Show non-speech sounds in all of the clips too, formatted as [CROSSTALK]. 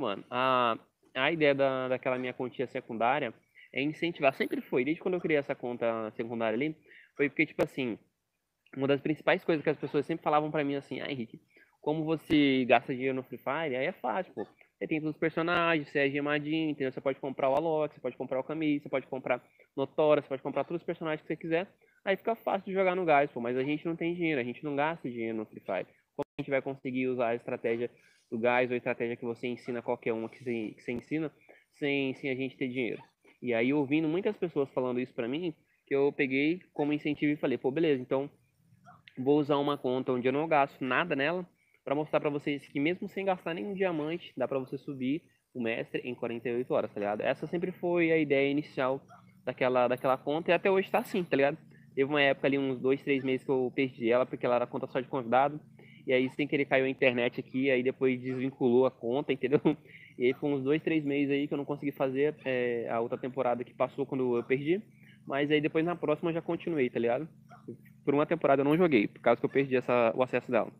Mano, a, a ideia da, daquela minha continha secundária é incentivar, sempre foi, desde quando eu criei essa conta secundária ali, foi porque, tipo assim, uma das principais coisas que as pessoas sempre falavam para mim assim, ah, Henrique, como você gasta dinheiro no Free Fire, aí é fácil, pô. Você tem todos os personagens, você é gemadinho, entendeu? Você pode comprar o Alok, você pode comprar o Kami, você pode comprar Notora, você pode comprar todos os personagens que você quiser. Aí fica fácil de jogar no gás, pô. Mas a gente não tem dinheiro, a gente não gasta dinheiro no Free Fire. Gente vai conseguir usar a estratégia do gás ou a estratégia que você ensina, qualquer uma que você, que você ensina, sem, sem a gente ter dinheiro? E aí, ouvindo muitas pessoas falando isso pra mim, eu peguei como incentivo e falei, pô, beleza, então vou usar uma conta onde eu não gasto nada nela, para mostrar para vocês que mesmo sem gastar nenhum diamante, dá para você subir o mestre em 48 horas, tá ligado? Essa sempre foi a ideia inicial daquela, daquela conta e até hoje tá assim, tá ligado? Teve uma época ali, uns dois, três meses que eu perdi ela, porque ela era conta só de convidado. E aí, sem querer, caiu a internet aqui, aí depois desvinculou a conta, entendeu? [LAUGHS] E aí foi uns dois, três meses aí que eu não consegui fazer é, a outra temporada que passou quando eu perdi. Mas aí depois na próxima eu já continuei, tá ligado? Por uma temporada eu não joguei, por causa que eu perdi essa, o acesso dela.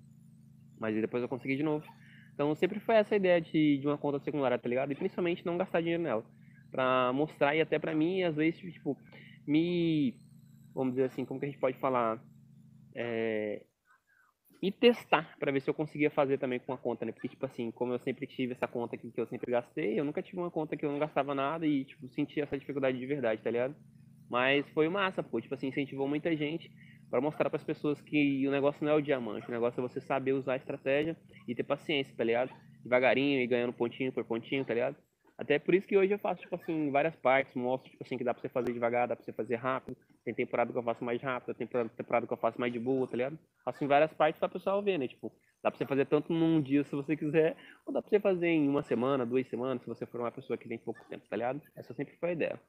Mas depois eu consegui de novo. Então sempre foi essa ideia de, de uma conta secundária, tá ligado? E principalmente não gastar dinheiro nela. Pra mostrar e até pra mim, às vezes, tipo, me. Vamos dizer assim, como que a gente pode falar? É, e testar para ver se eu conseguia fazer também com a conta, né? Porque, tipo assim, como eu sempre tive essa conta aqui que eu sempre gastei, eu nunca tive uma conta que eu não gastava nada e, tipo, senti essa dificuldade de verdade, tá ligado? Mas foi massa, pô. Tipo assim, incentivou muita gente para mostrar para as pessoas que o negócio não é o diamante, o negócio é você saber usar a estratégia e ter paciência, tá ligado? Devagarinho e ganhando pontinho por pontinho, tá ligado? Até por isso que hoje eu faço, tipo assim, várias partes, mostro, tipo assim, que dá pra você fazer devagar, dá pra você fazer rápido. Tem temporada que eu faço mais rápido, tem temporada que eu faço mais de boa, tá ligado? Faço em várias partes pra pessoal ver, né? Tipo, dá pra você fazer tanto num dia se você quiser, ou dá pra você fazer em uma semana, duas semanas, se você for uma pessoa que tem pouco tempo, tá ligado? Essa sempre foi a ideia.